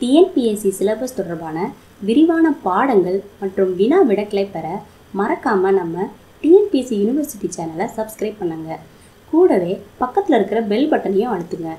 TNPSC syllabus தொடர்பான விரிவான பாடங்கள் மற்றும் வினா விடக்களை பெற மறக்காமல் நம்ம டிஎன்பிஎஸ்சி யூனிவர்சிட்டி சேனலை சப்ஸ்கிரைப் பண்ணுங்கள் கூடவே பக்கத்தில் இருக்கிற பெல் பட்டனையும் அழுத்துங்க.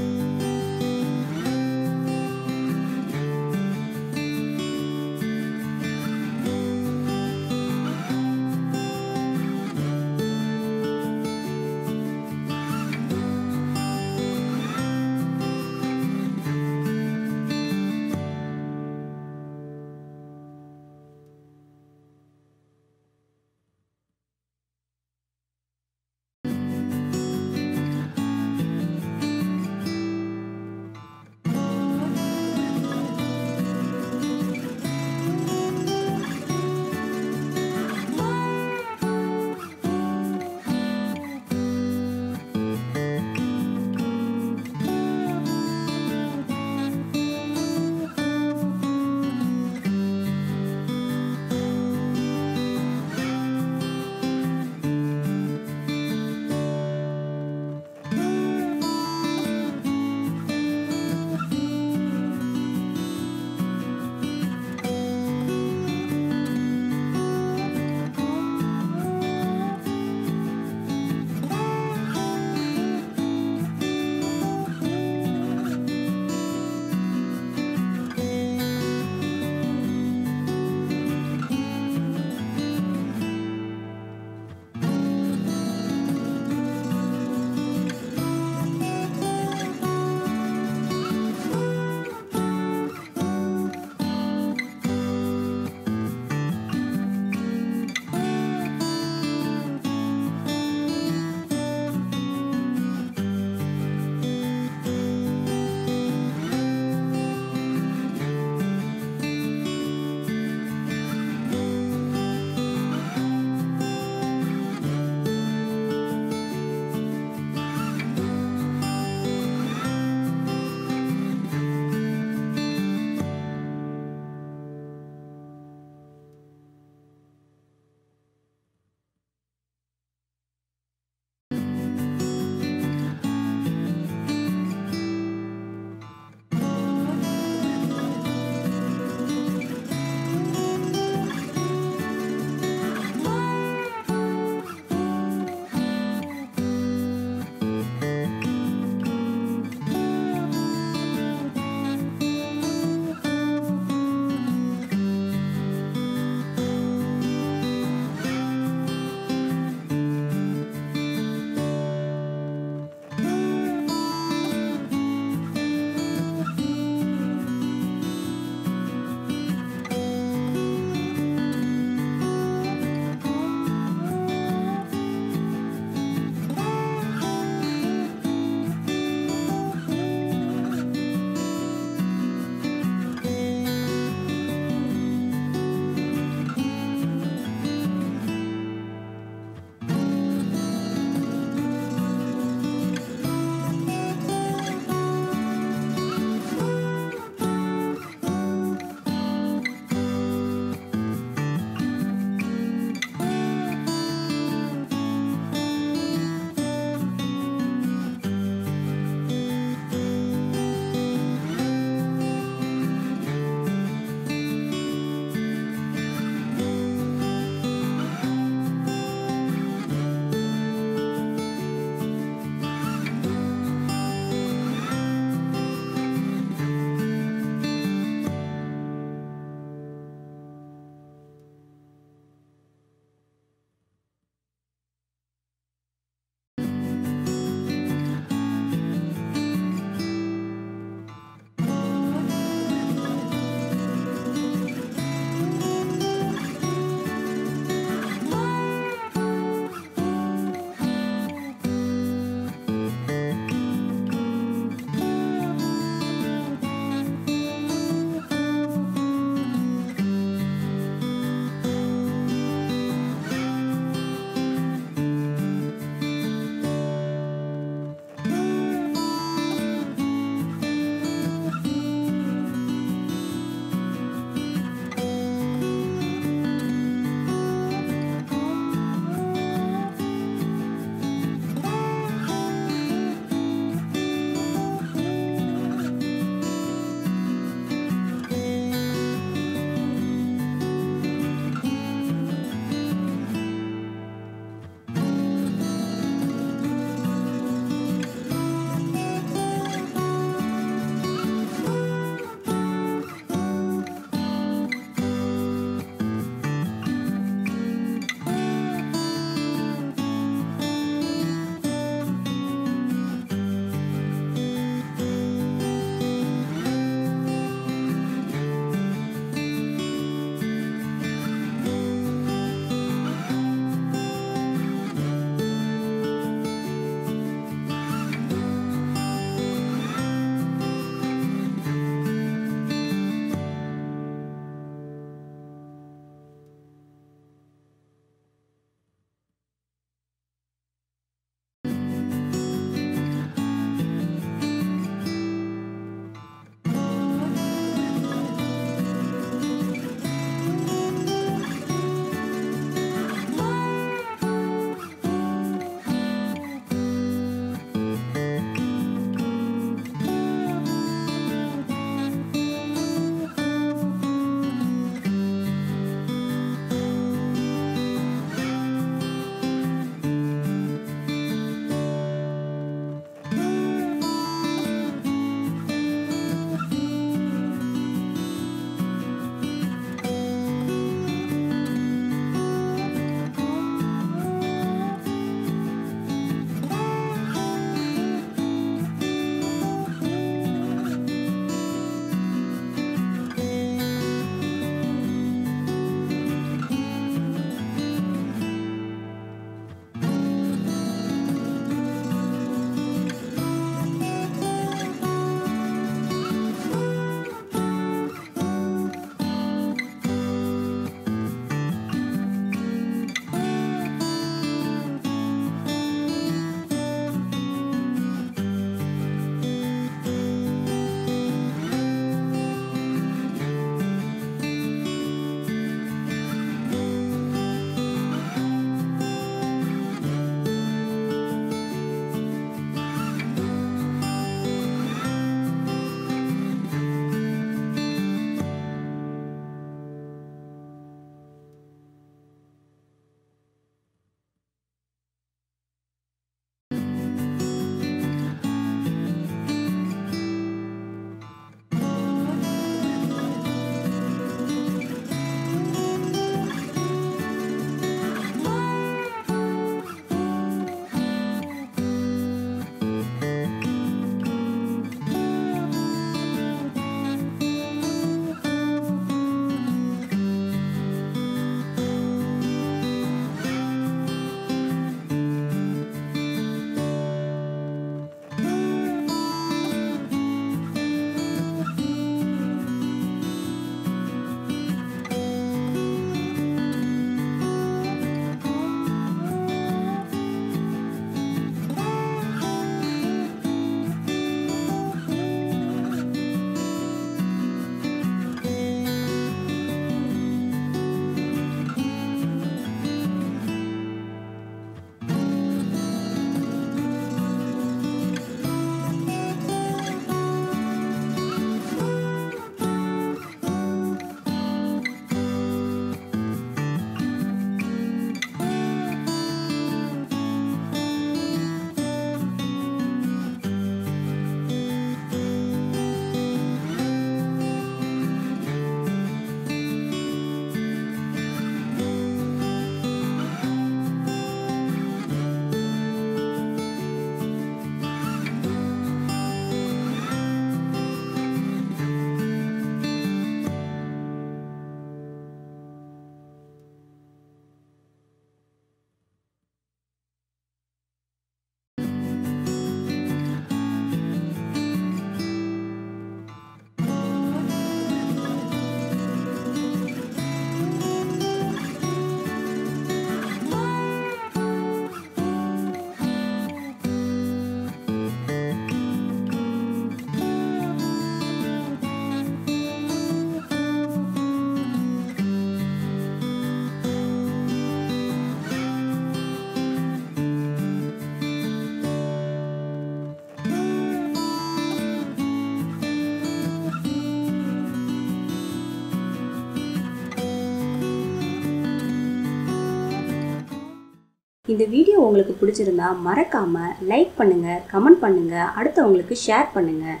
இந்த வீடியோ உங்களுக்கு பிடிச்சிருந்தா மறக்காமல் லைக் பண்ணுங்கள் கமெண்ட் பண்ணுங்கள் அடுத்தவங்களுக்கு ஷேர் பண்ணுங்கள்